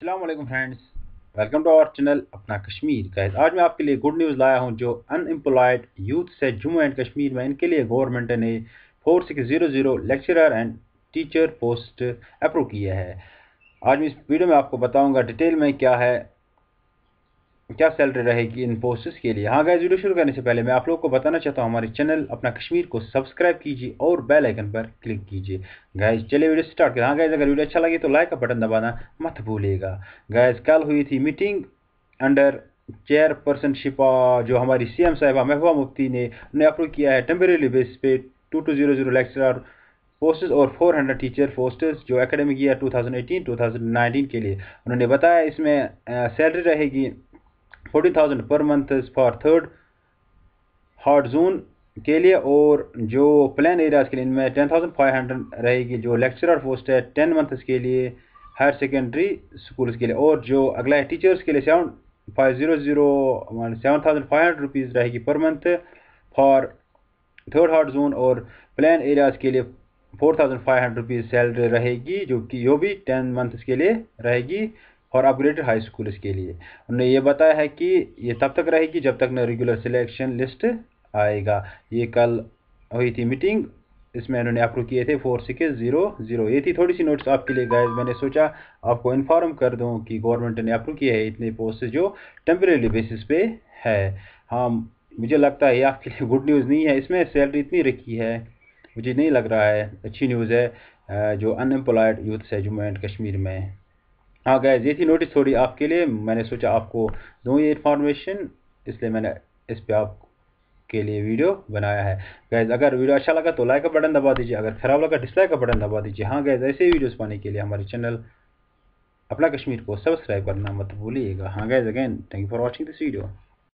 السلام علیکم friends, welcome to our channel اپنا کشمیر۔ گائز آج میں آپ کے لیے گڈ نیوز لایا ہوں جو ان امپلائڈ یوتھ سے جموں اینڈ کشمیر میں ان کے لیے گورنمنٹ نے four six zero zero lecturer and teacher post approve کیا ہے۔ آج میں اس ویڈیو میں آپ کو بتاؤں گا ڈیٹیل میں کیا ہے۔ کیا سیلری رہے گی ان پوسٹس کے لیے؟ ہاں گائز ویڈیو شروع کرنے سے پہلے میں آپ لوگ کو بتانا چاہتا ہوں، ہمارے چینل اپنا کشمیر کو سبسکرائب کیجیے اور بیل آئکن پر کلک کیجیے۔ گائز چلے ویڈیو سٹارٹ کریں ہاں گائز اگر ویڈیو اچھا لگے تو لائک کا بٹن دبانا مت بھولے گا گائز کل ہوئی تھی میٹنگ انڈر چیئر پرسن شپ جو ہماری سی ایم صاحبہ محبوبہ مفتی نے انہیں اپروو کیا ہے۔ ٹیمپریری بیس پہ two two zero zero lecturer posts اور فور ہنڈریڈ ٹیچر پوسٹز جو academic year two thousand eighteen two thousand nineteen کے لیے۔ انہوں نے بتایا اس میں سیلری رہے گی forty thousand per month for third hard zone کے لیے اور جو پلان ایریاز کے لیے ان میں ٹین تھاؤزینڈ فائیو ہنڈریڈ رہے گی، جو لیکچرر پوسٹ ہے ٹین منتھس کے لیے ہائر سیکنڈری اسکولس کے لیے اور جو اگلا ہے ٹیچرس کے لیے seven five zero zero seven thousand five hundred rupees رہے گی per month for third hard zone اور پلان ایریاز کے لیے four thousand five hundred rupees salary رہے گی، جو کہ یہ بھی ٹین منتھس کے لیے رہے گی۔ اور اپ گریڈ ہائی اسکول اس کے لیے۔ انہوں نے یہ بتایا ہے کہ یہ تب تک رہے گی جب تک نہ ریگولر سلیکشن لسٹ آئے گا۔ یہ کل ہوئی تھی میٹنگ اس میں انہوں نے اپروو کیے تھے فور سکس زیرو زیرو یہ تھی تھوڑی سی نوٹس آپ کے لیے گائز میں نے سوچا آپ کو انفارم کر دوں کہ گورنمنٹ نے اپروو کیے ہیں اتنے پوسٹ جو ٹیمپریری بیسس پہ ہے۔ ہاں مجھے لگتا ہے یہ آپ کے لیے گڈ نیوز نہیں ہے۔ اس میں سیلری اتنی رکھی ہے، مجھے نہیں لگ رہا ہے۔ اچھی نیوز ہے جو ان امپلائڈ یوتھ ہے جموں اینڈ کشمیر میں۔ ہاں گیز یہ تھی نوٹس تھوڑی آپ کے لیے۔ میں نے سوچا آپ کو دوں یہ انفارمیشن اس لیے میں نے اس پہ آپ کے لیے ویڈیو بنایا ہے۔ گیز اگر ویڈیو اچھا لگا تو لائک کا بٹن دبا دیجیے اگر خراب لگا ڈس لائک کا بٹن دبا دیجیے ہاں گیز ایسے ہی ویڈیوز پانے کے لیے ہمارے چینل اپنا کشمیر کو سبسکرائب کرنا مت بھولیے گا۔ ہاں guys again thank you for watching this video